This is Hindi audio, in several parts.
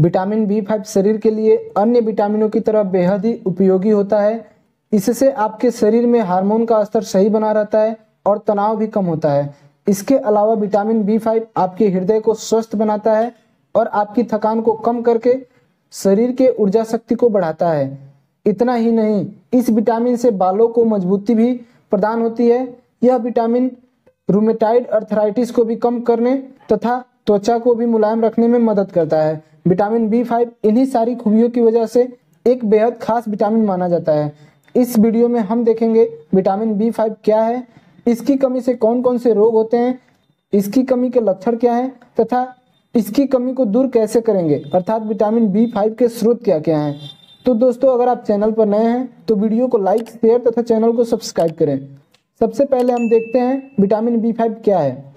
विटामिन बी फाइव शरीर के लिए अन्य विटामिनों की तरह बेहद ही उपयोगी होता है। इससे आपके शरीर में हार्मोन का स्तर सही बना रहता है और तनाव भी कम होता है। इसके अलावा विटामिन बी फाइव आपके हृदय को स्वस्थ बनाता है और आपकी थकान को कम करके शरीर के ऊर्जा शक्ति को बढ़ाता है। इतना ही नहीं, इस विटामिन से बालों को मजबूती भी प्रदान होती है। यह विटामिन रूमेटाइड अर्थराइटिस को भी कम करने तथा त्वचा को भी मुलायम रखने में मदद करता है। विटामिन बी फाइव इन्हीं सारी खूबियों की वजह से एक बेहद खास विटामिन माना जाता है। इस वीडियो में हम देखेंगे विटामिन बी फाइव क्या है, इसकी कमी से कौन कौन से रोग होते हैं, इसकी कमी के लक्षण क्या हैं, तथा इसकी कमी को दूर कैसे करेंगे, अर्थात विटामिन बी फाइव के स्रोत क्या क्या हैं। तो दोस्तों, अगर आप चैनल पर नए हैं तो वीडियो को लाइक, शेयर तथा चैनल को सब्सक्राइब करें। सबसे पहले हम देखते हैं विटामिन बी फाइव क्या है।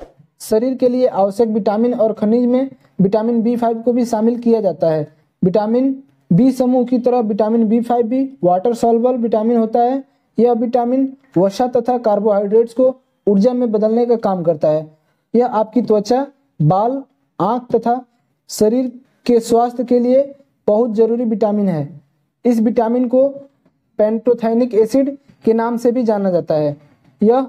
शरीर के लिए आवश्यक विटामिन और खनिज में विटामिन बी फाइव को भी शामिल किया जाता है। विटामिन बी समूह की तरह विटामिन बी फाइव भी वाटर सॉल्बल विटामिन होता है। यह विटामिन वसा तथा कार्बोहाइड्रेट्स को ऊर्जा में बदलने का काम करता है। यह आपकी त्वचा, बाल, आँख तथा शरीर के स्वास्थ्य के लिए बहुत ज़रूरी विटामिन है। इस विटामिन को पेंटोथैनिक एसिड के नाम से भी जाना जाता है। यह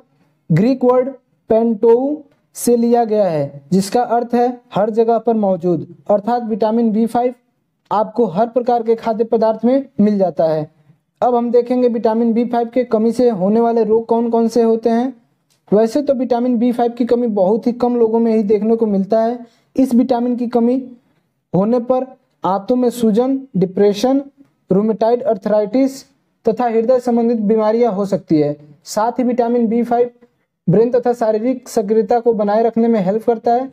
ग्रीक वर्ड पेंटोउ से लिया गया है, जिसका अर्थ है हर जगह पर मौजूद। अर्थात विटामिन बी फाइव आपको हर प्रकार के खाद्य पदार्थ में मिल जाता है। अब हम देखेंगे विटामिन बी फाइव के कमी से होने वाले रोग कौन कौन से होते हैं। वैसे तो विटामिन बी फाइव की कमी बहुत ही कम लोगों में ही देखने को मिलता है। इस विटामिन की कमी होने पर आंतों में सूजन, डिप्रेशन रूमेटाइड अर्थराइटिस तथा हृदय संबंधित बीमारियाँ हो सकती है। साथ ही विटामिन बी फाइव ब्रेन तथा शारीरिक सक्रियता को बनाए रखने में हेल्प करता है।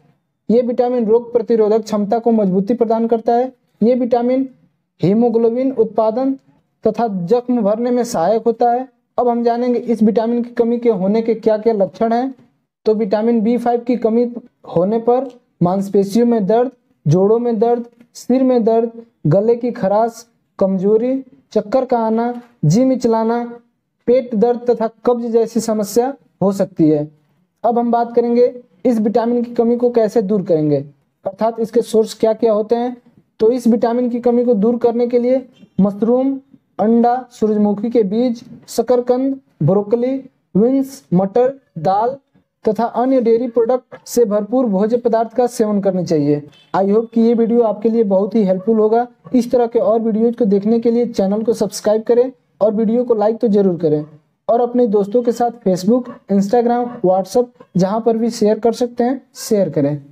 ये विटामिन रोग प्रतिरोधक क्षमता को मजबूती प्रदान करता है। ये विटामिन हीमोग्लोबिन उत्पादन तथा जख्म भरने में सहायक होता है। अब हम जानेंगे इस विटामिन की कमी के होने के क्या क्या लक्षण हैं। तो विटामिन बी फाइव की कमी होने पर मांसपेशियों में दर्द, जोड़ों में दर्द, सिर में दर्द, गले की खराश, कमज़ोरी, चक्कर का आना जी मिचलाना पेट दर्द तथा कब्ज जैसी समस्या हो सकती है। अब हम बात करेंगे इस विटामिन की कमी को कैसे दूर करेंगे। अर्थात इसके सोर्स क्या क्या होते हैं? तो इस विटामिन की कमी को दूर करने के लिए मशरूम, अंडा, सूरजमुखी के बीज, शकरकंद, ब्रोकली विंस मटर, दाल तथा अन्य डेयरी प्रोडक्ट से भरपूर भोज्य पदार्थ का सेवन करना चाहिए। आई होप कि ये वीडियो आपके लिए बहुत ही हेल्पफुल होगा। इस तरह के और वीडियोज़ को देखने के लिए चैनल को सब्सक्राइब करें और वीडियो को लाइक तो ज़रूर करें। और अपने दोस्तों के साथ फेसबुक इंस्टाग्राम व्हाट्सएप जहाँ पर भी शेयर कर सकते हैं शेयर करें।